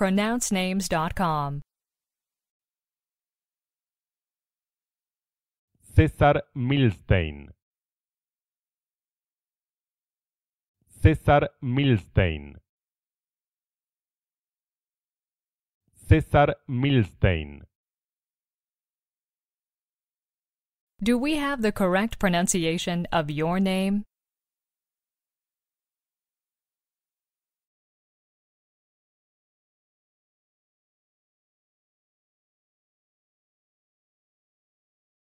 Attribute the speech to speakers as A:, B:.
A: pronouncenames.com.
B: César Milstein. César Milstein. César Milstein.
A: Do we have the correct pronunciation of your name?